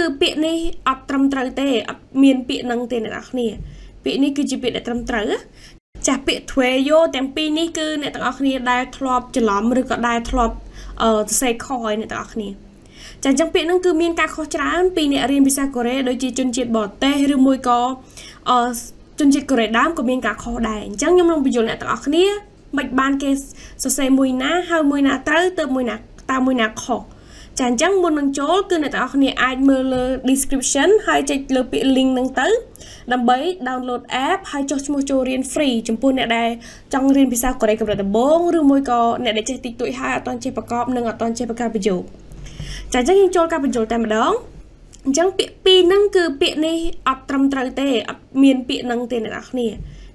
គឺពាក្យនេះអត់ត្រឹមត្រូវទេអត់មានពាក្យហ្នឹងទេអ្នកនរគ្នាពាក្យនេះគឺជាពាក្យដែលត្រឹមត្រូវចាស់ពាក្យ Twayo ទាំងពីរនេះគឺអ្នកទាំងអស់គ្នាដែលធ្លាប់ច្រឡំឬក៏ដែលធ្លាប់អឺសរសេរខឲ្យអ្នកទាំងអស់គ្នាចាអញ្ចឹងពាក្យហ្នឹងគឺមានការខុសច្រើនពីអ្នករៀនភាសាកូរ៉េដូចជាជនជាតិបរទេសឬមួយក៏អឺជនជាតិកូរ៉េដើមក៏មានការខុសដែរអញ្ចឹងខ្ញុំនឹងបញ្យល់អ្នកទាំងអស់គ្នាមិនបានគេសរសេរមួយណាហើយមួយណាត្រូវទៅមួយណាតើមួយណាខុស ចាអញ្ចឹងមុននឹងចូលគឺអ្នកទាំងអស់គ្នាអាចមើលលើ description ហើយចុចលើពាក្យ link ហ្នឹងទៅ ដើម្បី download app ហើយចុះឈ្មោះចូលរៀន free ចំពោះអ្នកដែលចង់រៀនភាសាកូរ៉េកម្រិតដំបូងឬមួយក៏អ្នកដែលចេះតិចតួចហើយអត់ទាន់ចេះប្រកបនិងអត់ទាន់ចេះប្រកបប្រយោគចាអញ្ចឹងយើងចូលការបញ្ចូលតែម្ដងអញ្ចឹងពាក្យពីរហ្នឹងគឺពាក្យនេះអត់ត្រឹមត្រូវទេអត់មានពាក្យហ្នឹងទេអ្នកនរគ្នា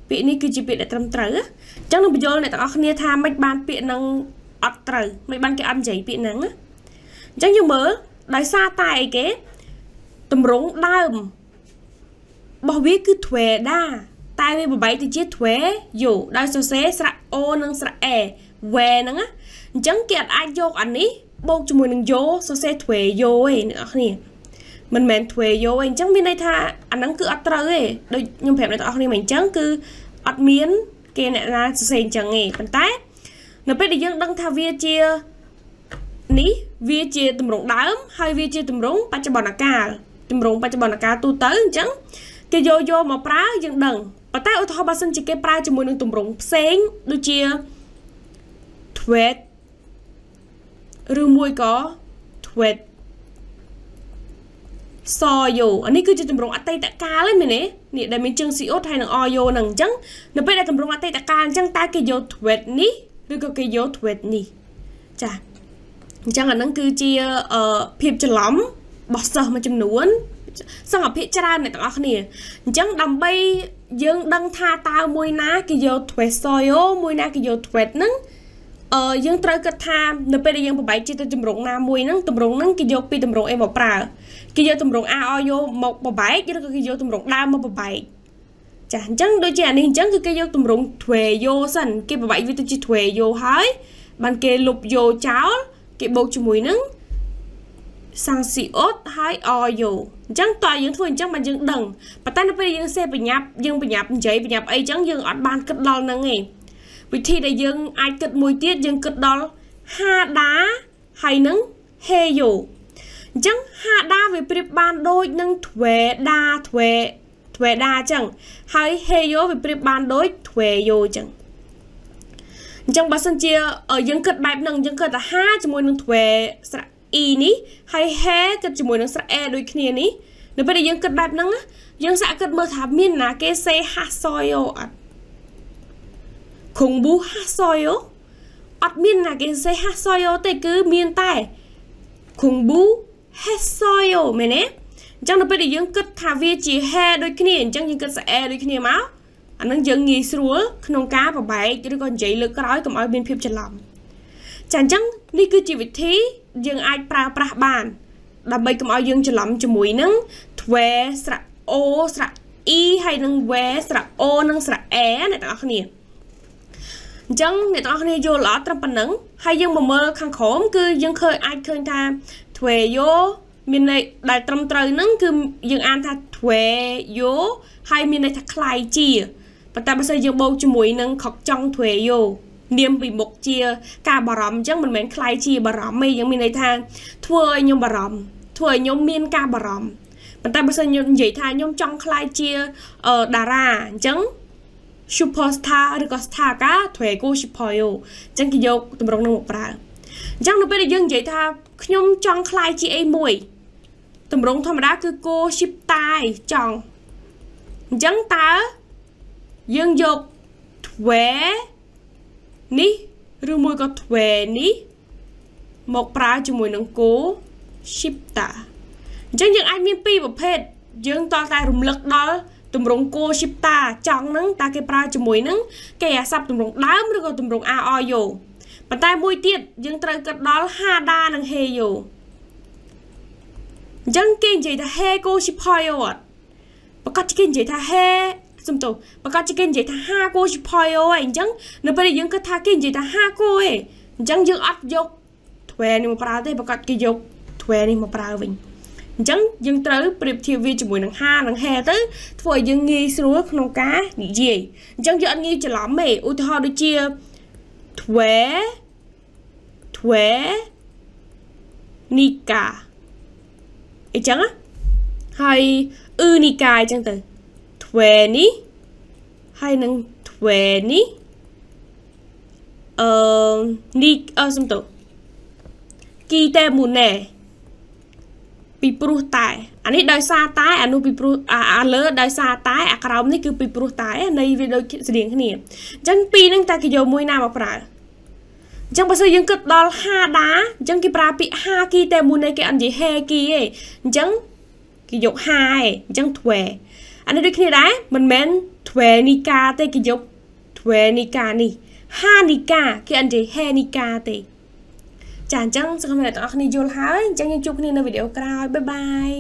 ពាក្យនេះគឺជាពាក្យដែលត្រឹមត្រូវអញ្ចឹងនឹងបញ្យល់អ្នកទាំងអស់គ្នាថាមិនបានពាក្យហ្នឹងអត់ត្រូវមិនបានគេអត់និយាយពាក្យហ្នឹងណា អញ្ចឹងយើងមើលដោយសារតែអីគេតម្រងដើមរបស់វាគឺ Tweda តែវាបបែកទៅជា Twe យោដោយសរសេរស្រៈ O និងស្រៈ E វែហ្នឹងណាអញ្ចឹងគេអាចយកអានេះបូកជាមួយនឹងយោសរសេរ Twe យោឯងអ្នកនរគ្នាមិនមែន Twe យោឯងអញ្ចឹងមានន័យថាអាហ្នឹងគឺអត់ត្រូវទេដូចខ្ញុំប្រាប់អ្នកនរគ្នាមកអញ្ចឹងគឺអត់មាន គេអ្នកណាសរសេរអញ្ចឹងទេប៉ុន្តែ នៅពេលដែលយើងដឹងថាវាជា នេះវាជាទម្រង់ដើម ហើយវាជាទម្រង់បច្ចុប្បន្នកាលទម្រង់បច្ចុប្បន្នកាលទូទៅអញ្ចឹងគេយកយកមកប្រើយើងដឹងប៉ុន្តែឧទាហរណ៍បើសិនជាគេប្រើជាមួយនឹងទម្រង់ផ្សេងដូចជា tweet ឬមួយក៏ tweet សយោអានេះគឺជាទម្រង់អតីតកាលហ្នឹងមែនទេនេះដែលមានជើង CO ហើយនឹង OYO ហ្នឹងអញ្ចឹងនៅពេលដែលទម្រង់អតីតកាលអញ្ចឹងតើគេយក tweet នេះឬក៏គេយក tweet នេះចា អញ្ចឹងអាហ្នឹងគឺជាភាពច្រឡំរបស់សិស្សមួយចំនួនសង្កភិកច្រើនអ្នកទាំងអស់គ្នាអញ្ចឹងដើម្បីយើងដឹងថាតើមួយណាគេយក twist soyo មួយណាគេយក twist ហ្នឹងអឺយើងត្រូវគិតថានៅពេលដែលយើងប្របែកជាទៅតម្រងណាមួយហ្នឹងតម្រងហ្នឹងគេយកពីតម្រងអីមកប្រើគេយកតម្រង A ឲ្យយកមកប្របែកឬក៏គេយកតម្រងដើមមកប្របែកចាអញ្ចឹងដូចជាអានេះអញ្ចឹងគឺគេយកតម្រង tweyo សិនគេប្របែកវាទៅជា tweyo ហើយបានគេលុបយោចោល គេបូកជាមួយនឹងសាំងស៊ីអូតហើយអយោអញ្ចឹងតើយើងធ្វើអញ្ចឹងបានយើងដឹងប៉ុន្តែនៅពេលយើងសេបញ្ញាប់យើងបញ្ញាប់និយាយបញ្ញាប់អីអញ្ចឹងយើងអត់បានគិតដល់ហ្នឹងទេវិធីដែលយើងអាចគិតមួយទៀតយើងគិតដល់ហាដាហើយនឹងហេយោអញ្ចឹងហាដាវាប្រៀបបានដូចនឹងទ្វេដាទ្វេទ្វេដាអញ្ចឹងហើយហេយោវាប្រៀបបានដូចទ្វេយោអញ្ចឹង អញ្ចឹងបើសិនជាយើងគិតបែបហ្នឹងយើងគិតថាហាជាមួយនឹងទ្វេស្រៈ e នេះហើយ he គិតជាមួយនឹងស្រៈ e ដូចគ្នានេះនៅពេលដែលយើងគិតបែបហ្នឹងយើងសាកគិតមើលថាមានណាគេសេហាសយអត់ខុងប៊ូហាសយអត់មានណាគេសេហាសយទេគឺមានតែខុងប៊ូហេសយមែនទេអញ្ចឹងនៅពេលដែលយើងគិតថាវាជា he ដូចគ្នាអញ្ចឹងយើងគិតស្រៈ e ដូចគ្នាមក អានឹងយើងងាយស្រួលក្នុងការប្របែកឬក៏និយាយលើកក្រោយកុំឲ្យមានភាពច្រឡំចាអញ្ចឹងនេះគឺជាវិធីយើងអាចប្រើប្រាស់បានដើម្បីកុំឲ្យយើងច្រឡំជាមួយនឹង twe ស្រៈ o ស្រៈ e ហើយនឹង we ស្រៈ o និងស្រៈ e អ្នកទាំងអស់គ្នាអញ្ចឹងអ្នកទាំងអស់គ្នាយល់ល្អត្រឹមប៉ុណ្ណឹងហើយយើងមកមើលខាងក្រោមគឺយើងឃើញអាចឃើញថា twe yo មានន័យដែលត្រឹមត្រូវហ្នឹងគឺយើងអានថា twe yo ហើយមានន័យថាคล้ายជា ប៉ុន្តែបើសិនយើងបូកជាមួយនឹងខកចង់ twe yo នាមពីមុខជាការបារម្ភអញ្ចឹងមិនមែនคล้ายជាបារម្ភទេយើងមានន័យថាធ្វើឲ្យខ្ញុំបារម្ភធ្វើឲ្យខ្ញុំមានការបារម្ភប៉ុន្តែបើសិនខ្ញុំនិយាយថាខ្ញុំចង់คล้ายជាតារាអញ្ចឹង superstar ឬក៏ star កាធ្វើឲ្យគូ superyo អញ្ចឹងគេយកតម្រងនឹងមកប្រើអញ្ចឹងនៅពេលដែលយើងនិយាយថាខ្ញុំចង់คล้ายជាអីមួយតម្រងធម្មតាគឺគោ ship តាយចង់អញ្ចឹងតើ យើងយកធ្វើនេះឬមួយក៏ទ្វេនេះមកប្រើជាមួយនឹងគោ shipta អញ្ចឹងយើងអាចមានពីរប្រភេទយើងតតែរំលឹកដល់ទម្រង់គោ shipta ចង់ហ្នឹងតើគេប្រើជាមួយនឹងគេអាស័ព្ទទម្រង់ដើមឬក៏ទម្រង់ aoyo ប៉ុន្តែមួយទៀតយើងត្រូវគិតដល់ hada និង heyo អញ្ចឹងគេនិយាយថា he go shipoyo អត់ប្រកាសគេនិយាយថា he សំទោសប្រកាសជាគេនិយាយថាហាគោជាផយអូអញ្ចឹងនៅពេលដែលយើងគិតថាគេនិយាយថាហាគោឯងអញ្ចឹងយើងអត់យកទ្វេនេះមកប្រើទេប្រកាសគេយកទ្វេនេះមកប្រើវិញអអញ្ចឹងយើងត្រូវប្រៀបធៀបវាជាមួយនឹងហានិងហែទៅធ្វើឲ្យយើងងាយស្រួលក្នុងការនិយាយអញ្ចឹងយើងអត់ងាយច្រឡំទេឧទាហរណ៍ដូចជាទ្វេទ្វេនីកាអញ្ចឹងហើយអ៊ឺនីកាអញ្ចឹងទៅ ទ្វេនេះហើយនឹងទ្វេនេះអឺនេះអឺសំទោគីតេមូណេពីព្រោះតែអានេះដោយសារតែអានោះពីព្រោះអាលើដោយសារតែអាក្រោមនេះគឺពីព្រោះតែនៃវាដូចស្រៀងគ្នាអញ្ចឹងពីរហ្នឹងតែគេយកមួយណាមកប្រើអញ្ចឹងបើសិនយើងគិតដល់ហាដាអញ្ចឹងគេប្រើពាក្យហាគីតែមួយនេះគេអត់និយាយហេគីទេអញ្ចឹងគេយកហាឯងអញ្ចឹងធ្វេ អានេះដូចគ្នាដែរមិនមែនធ្វេនីកាទេគេយកធ្វេនីកានេះហានីកាគេអត់និយាយហេនីកាទេចាអញ្ចឹងសង្ឃឹមថាអ្នកទាំងអស់គ្នាយល់ហើយអញ្ចឹងយើងជួបគ្នានៅវីដេអូក្រោយបាយបាយ